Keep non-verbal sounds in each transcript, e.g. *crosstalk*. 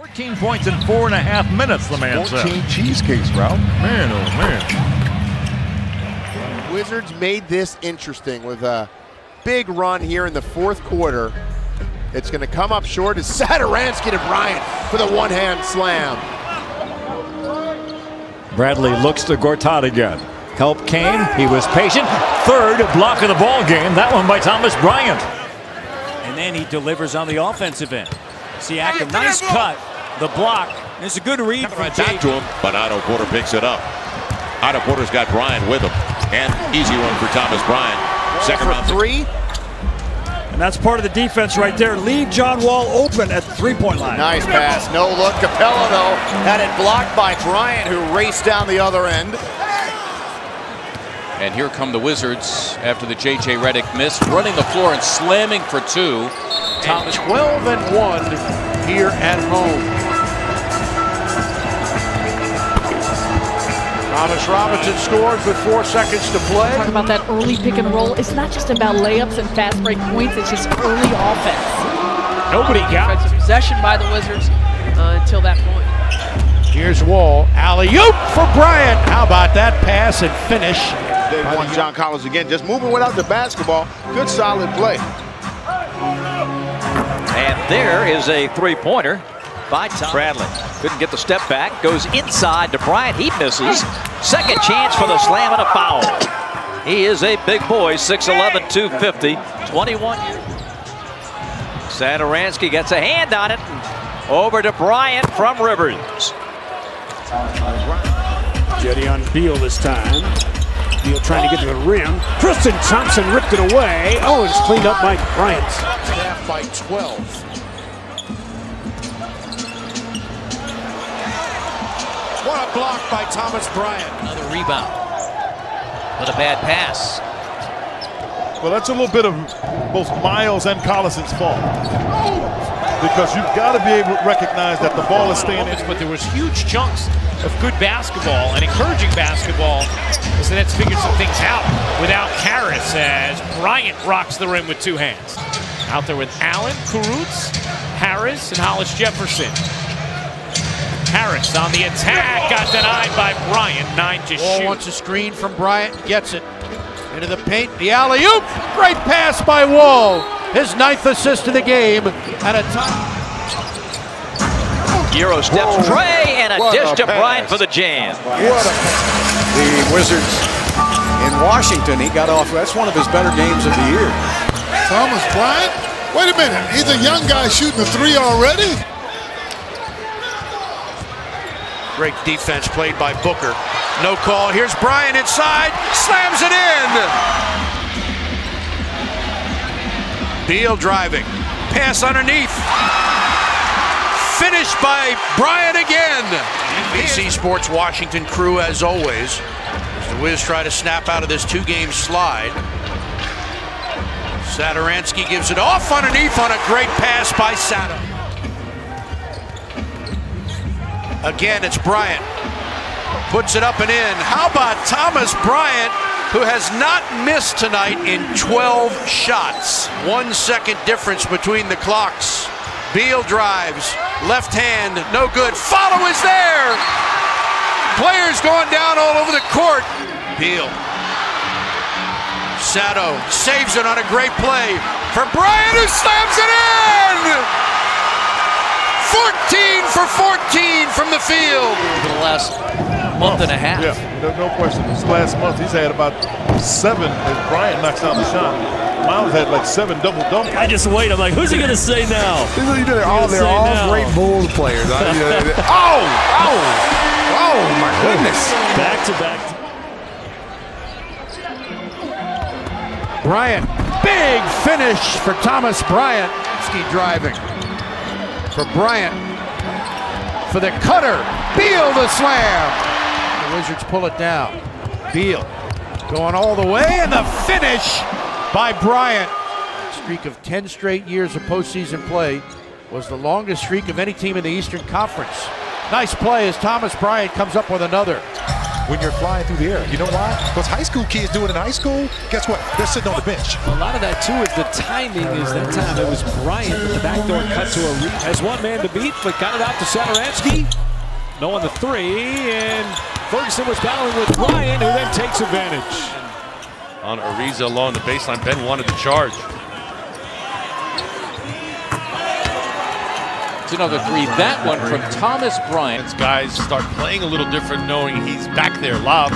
14 points in four and a half minutes, the man 14 said. cheesecakes, Ralph. Man, oh man. Wizards made this interesting with a big run here in the fourth quarter. It's going to come up short as Satoransky to Bryant for the one-hand slam. Bradley looks to Gortat again. Help came. He was patient. Third block of the ball game. That one by Thomas Bryant. And then he delivers on the offensive end. Siakam, nice cut. The block. It's a good read from Right back to him, but Otto Porter picks it up. Otto Porter's got Bryant with him. And easy one for Thomas Bryant. Second For round. three, And that's part of the defense right there. Leave John Wall open at the three-point line. nice pass. No look. Capela, though, had it blocked by Bryant, who raced down the other end. And here come the Wizards after the J.J. Redick miss, running the floor and slamming for two. Thomas 12 and 1 here at home. Thomas Robinson scores with four seconds to play. Talk about that early pick and roll. It's not just about layups and fast break points. It's just early offense. Nobody got Offensive possession by the Wizards uh, until that point. Here's Wall. Alley oop for Bryant. How about that pass and finish? They won John Collins again, just moving without the basketball. Good solid play. And there is a three-pointer by Tom Bradley. Couldn't get the step back. Goes inside to Bryant. He misses. Second chance for the slam and a foul. He is a big boy, 6'11", 250, 21 years. Gets a hand on it. Over to Bryant from Rivers. Jetty on Beal this time. Beal trying to get to the rim. Tristan Thompson ripped it away. Oh, it's cleaned up by Bryant. Staff by 12. What a block by Thomas Bryant. Another rebound with a bad pass. Well, that's a little bit of both Miles and Collison's fault. Oh! Because you've got to be able to recognize that the ball is staying in. but there was huge chunks of good basketball and encouraging basketball as the Nets figured some things out without Harris as Bryant rocks the rim with two hands. Out there with Allen, Kurucs, Harris, and Hollis Jefferson. Harris on the attack, got denied by Bryant, nine to Wall shoot. wants a screen from Bryant. Gets it. Into the paint. The alley oop. Great pass by Wall. His ninth assist of the game. And a time. Euro steps Trey and a What dish a to Bryant for the jam. The Wizards in Washington, he got off. That's one of his better games of the year. Thomas Bryant? Wait a minute. He's a young guy shooting a three already? Great defense played by Booker. No call. Here's Bryant inside. Slams it in. Beal driving. Pass underneath. Finished by Bryant again. NBC Sports Washington crew, as always. As the Wiz try to snap out of this two-game slide. Satoransky gives it off underneath on a great pass by Sato. Again, it's Bryant. Puts it up and in. How about Thomas Bryant, who has not missed tonight in 12 shots? One second difference between the clocks. Beal drives. Left hand, no good. Follow is there. Players going down all over the court. Beal. Sato saves it on a great play for Bryant, who slams it in. 14 for 14 from the field. The last month and a half. Yeah, no, no question. This last month, he's had about seven as Bryant knocks down the shot. Miles had like seven double doubles. I just wait. I'm like, who's he going to say now? They're all, they're all great Bulls players. oh, oh, oh, my goodness. Back to back. Bryant. Big finish for Thomas Bryant. Ski driving. For Bryant. For the cutter. Beal the slam. The Wizards pull it down. Beal going all the way and the finish by Bryant. Streak of 10 straight years of postseason play was the longest streak of any team in the Eastern Conference. Nice play as Thomas Bryant comes up with another. when you're flying through the air. You know why? Because high school kids do it in high school. Guess what? They're sitting on the bench. A lot of that, too, is the timing is that time. It was Bryant with the backdoor cut to a reach. Has one man to beat, but got it out to Satoransky. No on the three, and Ferguson was battling with Bryant, who then takes advantage. On Ariza along the baseline, Ben wanted to charge. It's another three. That one from Thomas Bryant. As guys start playing a little different knowing he's back there lob.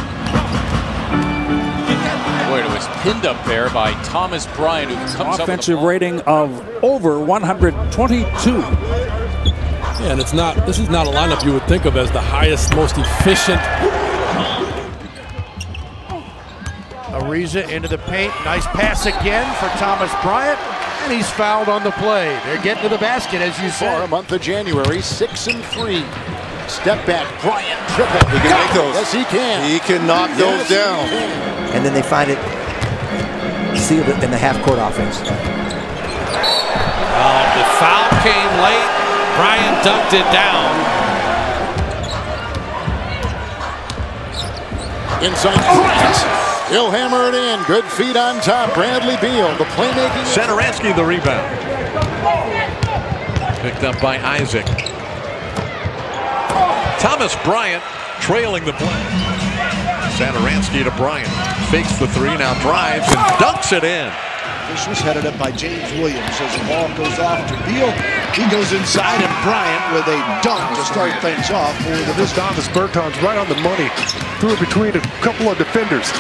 Boy, it was pinned up there by Thomas Bryant, who comes Offensive up rating of over 122. Yeah, and it's not, this is not a lineup you would think of as the highest, most efficient. Ariza into the paint. Nice pass again for Thomas Bryant. And he's fouled on the play. They're getting to the basket, as you said. For a month of January, six and three. Step back, Bryant triple. He can make those. Yes, he can. He can knock Yes, those down. and then they find it sealed in the half-court offense. Bryant dunked it down. Inside Bryant. He'll hammer it in. Good feet on top. Bradley Beal, the playmaking. Satoransky the rebound. Picked up by Isaac. Thomas Bryant trailing the play. Satoransky to Bryant. Fakes the three, now drives and dunks it in. This was headed up by James Williams as the ball goes off to Beal. He goes inside and Bryant with a dunk to start things off for the This Davis Bertans right on the money. Threw it between a couple of defenders.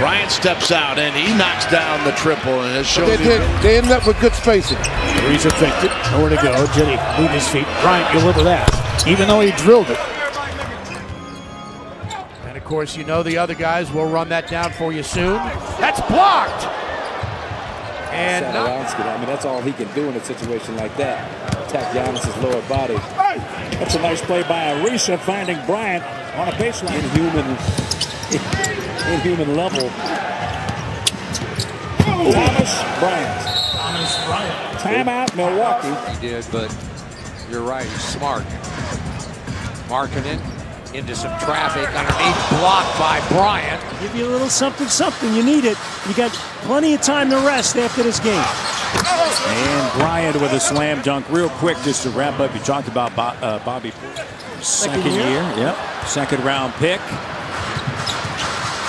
Bryant steps out and he knocks down the triple and has shown They, did, they ended up with good spacing. Ariza faked it. Nowhere to go. Jenny moved his feet. Bryant, you live with that. Even though he drilled it. And of course, you know the other guys will run that down for you soon. That's blocked. And not, I mean, that's all he can do in a situation like that. Attack Giannis's lower body. That's a nice play by Ariza finding Bryant on a baseline. Inhuman, inhuman level. Oh! Thomas Bryant. Thomas Bryant. Timeout, Milwaukee. He did, but you're right. He's smart. Marking it into some traffic underneath, blocked by Bryant. Give you a little something, something. You need it. You got plenty of time to rest after this game. And Bryant with a slam dunk. Real quick, just to wrap up, you talked about Bo- uh, Bobby. Second, Second year. year. Yep. Second round pick.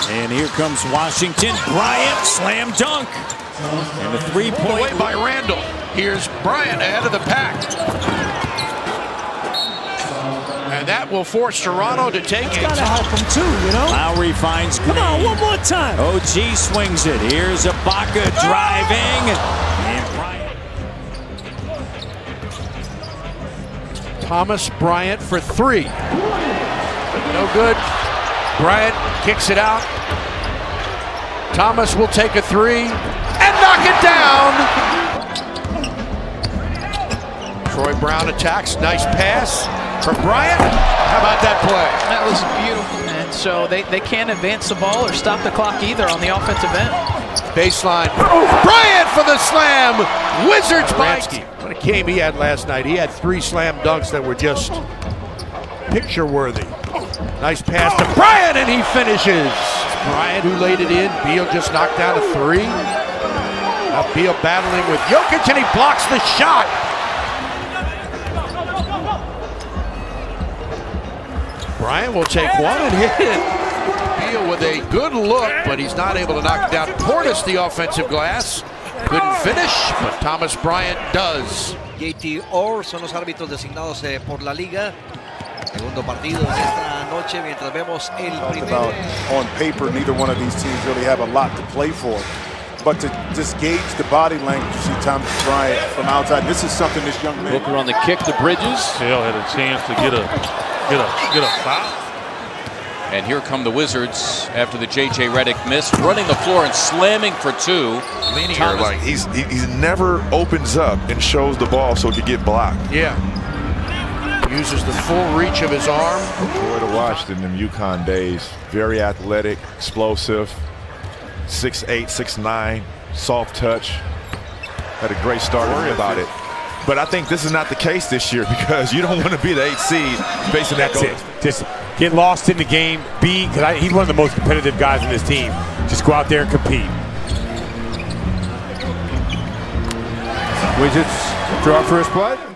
And here comes Washington. Bryant, slam dunk. And the three-point. away by Randle. Here's Bryant ahead of the pack. And that will force Toronto to take it. Gotta help him too, you know? Lowry finds Green. Come on, one more time. OG swings it. Here's Ibaka ah! driving. And Bryant. Thomas Bryant for three. No good. Bryant kicks it out. Thomas will take a three and knock it down. Troy Brown attacks. Nice pass from Bryant. How about that play? That was beautiful, man. So they, they can't advance the ball or stop the clock either on the offensive end. Baseline. Bryant for the slam. Wizards bite. What a game he had last night. He had three slam dunks that were just picture worthy. Nice pass to Bryant and he finishes. It's Bryant who laid it in. Beal just knocked down a three. Now Beal battling with Jokic and he blocks the shot. Bryant will take one and hit it. Beal with a good look, but he's not able to knock it down. Portis, the offensive glass, couldn't finish, but Thomas Bryant does. JT Orr son los árbitros designados eh, por la liga. Segundo partido de esta noche mientras vemos el Talked primero. about on paper, neither one of these teams really have a lot to play for. But to just gauge the body language, you see Thomas Bryant from outside. This is something this young man. Booker on the kick to Bridges. Hale had a chance to get a get a get a foul. And here come the Wizards after the J.J. Redick miss, running the floor and slamming for two. Linear, Thomas- like he's he, he never opens up and shows the ball so it could get blocked. Yeah. Uses the full reach of his arm. Joy to watch in them UConn days. Very athletic, explosive, 6'8", 6'9", soft touch. Had a great start about it. But I think this is not the case this year *laughs* because you don't want to be the eight seed facing that That's goal. it. Just get lost in the game. B, because he's one of the most competitive guys on this team. Just go out there and compete. Wizards draw first blood.